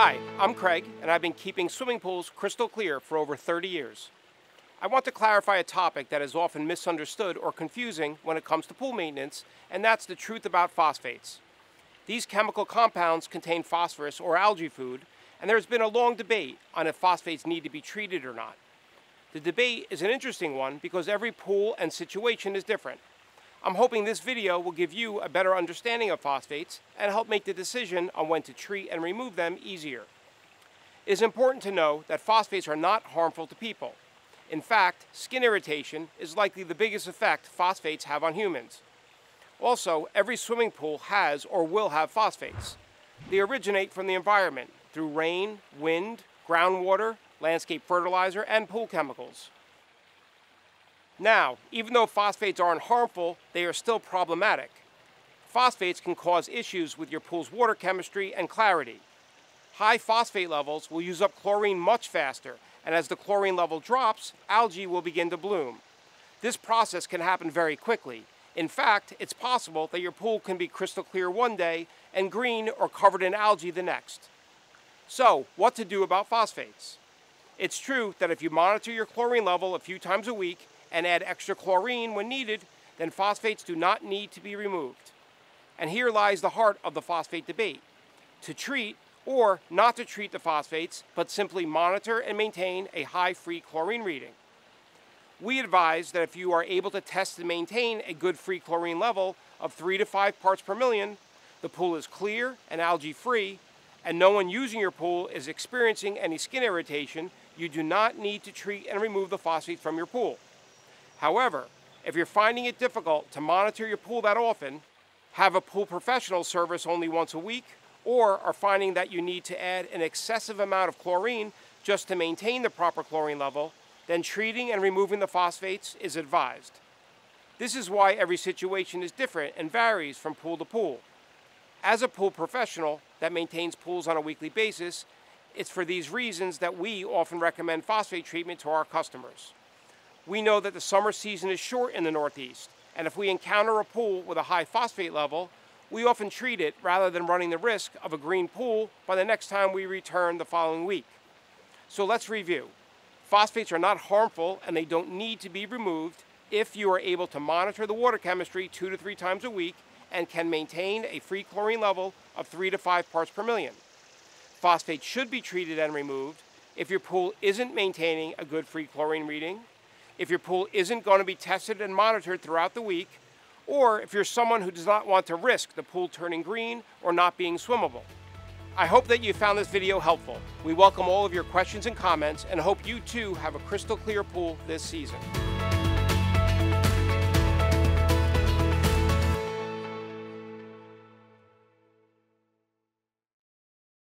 Hi, I'm Craig, and I've been keeping swimming pools crystal clear for over 30 years. I want to clarify a topic that is often misunderstood or confusing when it comes to pool maintenance, and that's the truth about phosphates. These chemical compounds contain phosphorus or algae food, and there's been a long debate on if phosphates need to be treated or not. The debate is an interesting one because every pool and situation is different. I'm hoping this video will give you a better understanding of phosphates and help make the decision on when to treat and remove them easier. It is important to know that phosphates are not harmful to people. In fact, skin irritation is likely the biggest effect phosphates have on humans. Also, every swimming pool has or will have phosphates. They originate from the environment through rain, wind, groundwater, landscape fertilizer, and pool chemicals. Now, even though phosphates aren't harmful, they are still problematic. Phosphates can cause issues with your pool's water chemistry and clarity. High phosphate levels will use up chlorine much faster, and as the chlorine level drops, algae will begin to bloom. This process can happen very quickly. In fact, it's possible that your pool can be crystal clear one day and green or covered in algae the next. So, what to do about phosphates? It's true that if you monitor your chlorine level a few times a week and add extra chlorine when needed, then phosphates do not need to be removed. And here lies the heart of the phosphate debate. To treat or not to treat the phosphates, but simply monitor and maintain a high free chlorine reading. We advise that if you are able to test and maintain a good free chlorine level of 3 to 5 parts per million, the pool is clear and algae free, and no one using your pool is experiencing any skin irritation, you do not need to treat and remove the phosphate from your pool. However, if you're finding it difficult to monitor your pool that often, have a pool professional service only once a week, or are finding that you need to add an excessive amount of chlorine just to maintain the proper chlorine level, then treating and removing the phosphates is advised. This is why every situation is different and varies from pool to pool. As a pool professional that maintains pools on a weekly basis, it's for these reasons that we often recommend phosphate treatment to our customers we know that the summer season is short in the Northeast, and if we encounter a pool with a high phosphate level, we often treat it rather than running the risk of a green pool by the next time we return the following week. So let's review. Phosphates are not harmful and they don't need to be removed if you are able to monitor the water chemistry two to three times a week and can maintain a free chlorine level of three to five parts per million. Phosphates should be treated and removed if your pool isn't maintaining a good free chlorine reading, if your pool isn't going to be tested and monitored throughout the week, or if you're someone who does not want to risk the pool turning green or not being swimmable. I hope that you found this video helpful. We welcome all of your questions and comments and hope you too have a crystal clear pool this season.